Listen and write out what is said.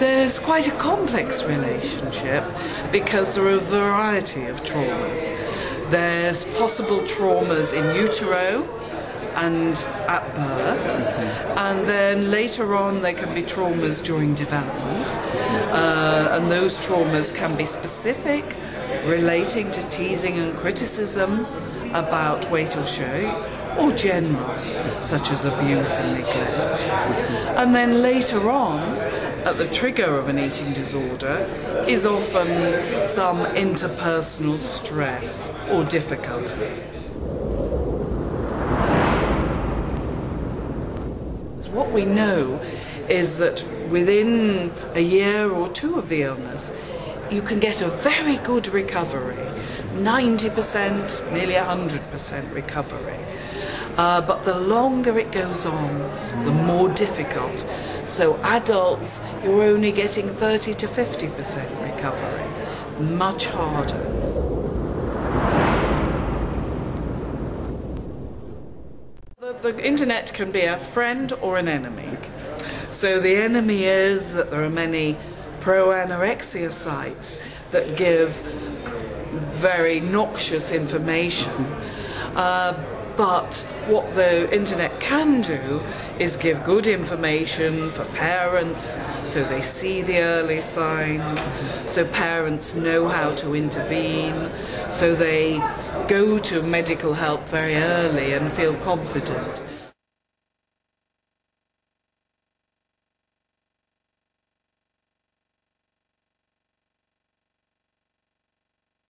There's quite a complex relationship because there are a variety of traumas. There's possible traumas in utero and at birth, and then later on there can be traumas during development, uh, and those traumas can be specific, relating to teasing and criticism about weight or shape, or general, such as abuse and neglect. And then later on, at the trigger of an eating disorder, is often some interpersonal stress or difficulty. What we know is that within a year or two of the illness, you can get a very good recovery 90%, nearly 100% recovery. Uh, but the longer it goes on, the more difficult. So, adults, you're only getting 30 to 50% recovery. Much harder. The, the internet can be a friend or an enemy. So, the enemy is that there are many pro anorexia sites that give very noxious information. Uh, but what the internet can do is give good information for parents so they see the early signs, so parents know how to intervene, so they go to medical help very early and feel confident.